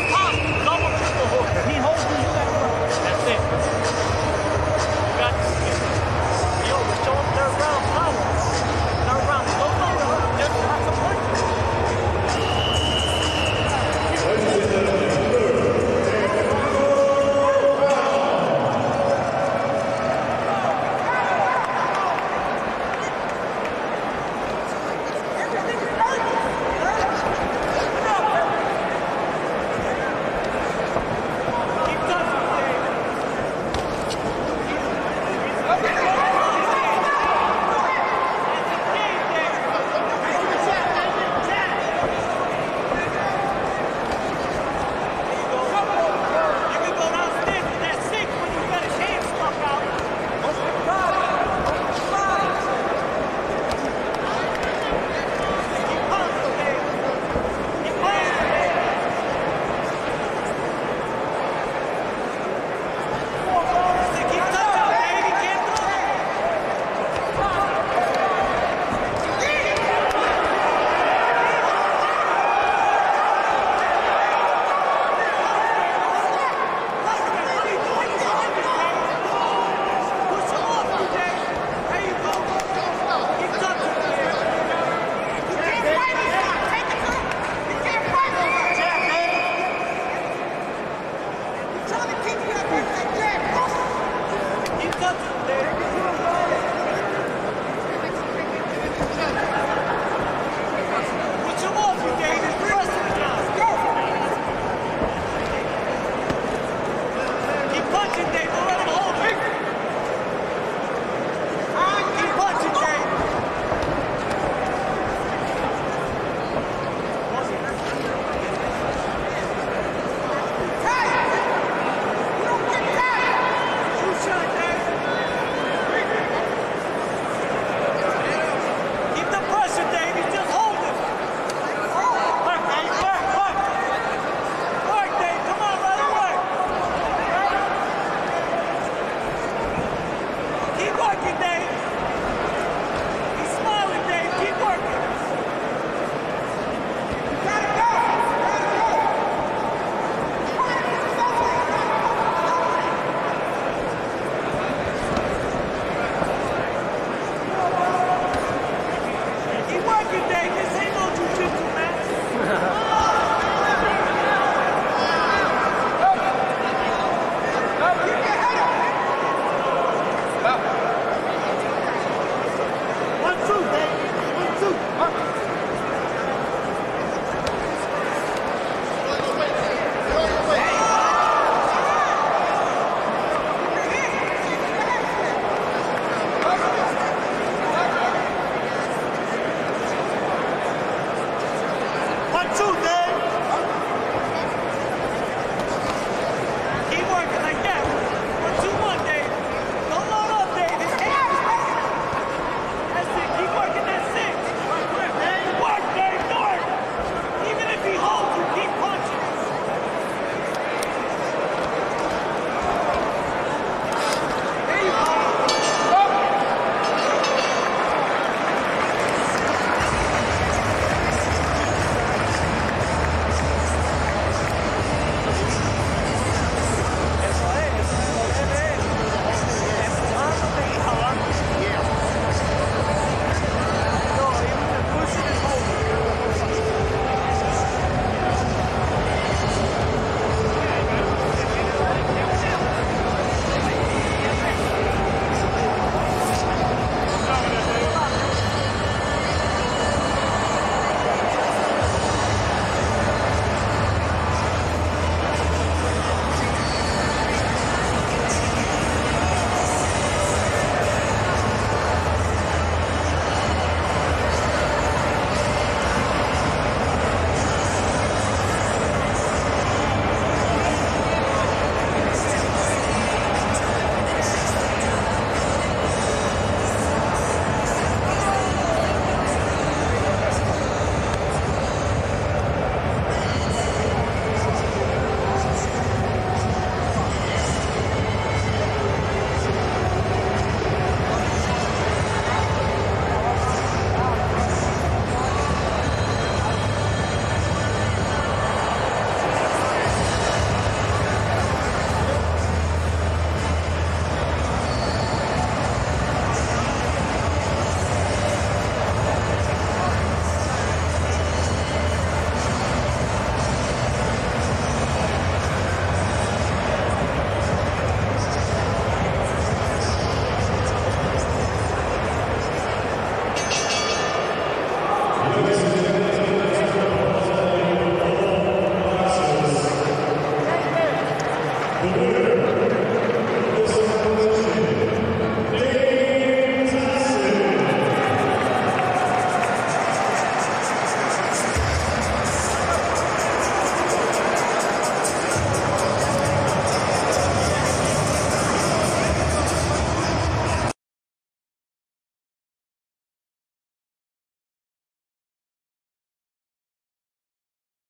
pop, pop.